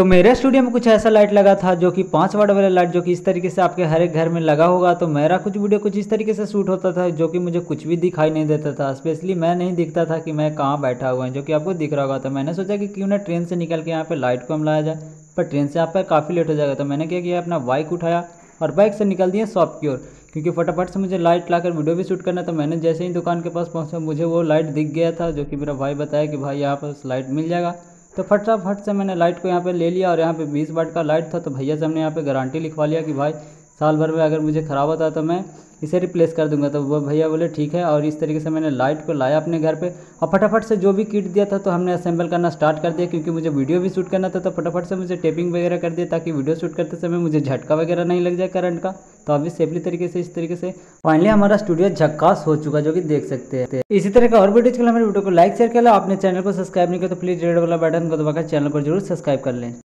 तो मेरे स्टूडियो में कुछ ऐसा लाइट लगा था जो कि पाँच वाट वाला लाइट जो कि इस तरीके से आपके हर एक घर में लगा होगा तो मेरा कुछ वीडियो कुछ इस तरीके से शूट होता था जो कि मुझे कुछ भी दिखाई नहीं देता था। स्पेशली मैं नहीं दिखता था कि मैं कहाँ बैठा हुआ है, जो कि आपको दिख रहा होगा। तो मैंने सोचा कि क्यों ना ट्रेन से निकल के यहाँ पर लाइट को हम लाया जाए, पर ट्रेन से आप पर काफ़ी लेट हो जाएगा। तो मैंने क्या किया, अपना बाइक उठाया और बाइक से निकल दिया शॉप की ओर, क्योंकि फटाफट से मुझे लाइट लाकर वीडियो भी शूट करना तो मैंने जैसे ही दुकान के पास पहुँचा, मुझे वो लाइट दिख गया था, जो कि मेरा भाई बताया कि भाई यहाँ पर लाइट मिल जाएगा। तो फटाफट से मैंने लाइट को यहाँ पे ले लिया और यहाँ पे 20 वाट का लाइट था तो भैया से हमने यहाँ पे गारंटी लिखवा लिया कि भाई, साल भर में अगर मुझे ख़राब होता तो मैं इसे रिप्लेस कर दूँगा। तो वो भैया बोले, ठीक है। और इस तरीके से मैंने लाइट को लाया अपने घर पे और फटाफट से जो भी किट दिया था तो हमने असेंबल करना स्टार्ट कर दिया, क्योंकि मुझे वीडियो भी शूट करना था तो फटाफट से मुझे टेपिंग वगैरह कर दिया ताकि वीडियो शूट करते समय मुझे झटका वगैरह नहीं लग जाए करंट का। तो अभी सेफली तरीके से, इस तरीके से फाइनली हमारा स्टूडियो झक्कास हो चुका जो कि देख सकते हैं। इसी तरह का और वीडियो के लिए हमारे वीडियो को लाइक शेयर कर लो। अपने चैनल को सब्सक्राइब नहीं किया तो प्लीज़ रेड वाला बटन को दबाकर चैनल को ज़रूर सब्सक्राइब कर लें।